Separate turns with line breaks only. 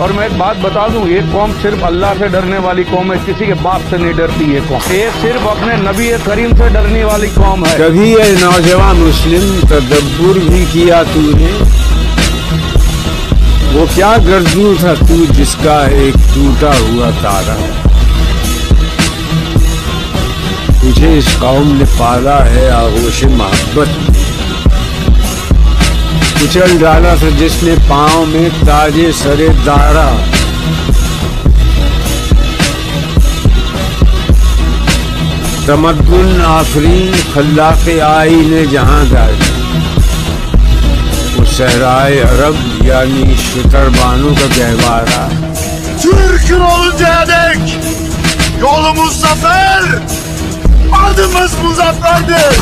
और मैं एक बात बता दूँ, ये कौम सिर्फ़ अल्लाह से डरने वाली कौम है, किसी के बाप से नहीं डरती ये कौम। ये सिर्फ़ अपने नबी करीम से डरने वाली कौम है।
कभी ये नौजवान मुस्लिम तदब्बुर भी किया तूने? वो क्या गर्जू था तू जिसका एक टूटा हुआ तारा? तुझे इस कौम ने पाला है आगोश मोहब्बत कुचल डाला था जिसने पाँव में ताजे सरे दारा। तमद्दुन आफरीन खल्ला के आई ने जहाँ डाली वो सहराए अरब यानी शितरबानों का गहवारा।
Türk olunca dek yolumuz zafer, adımız muzafferdir.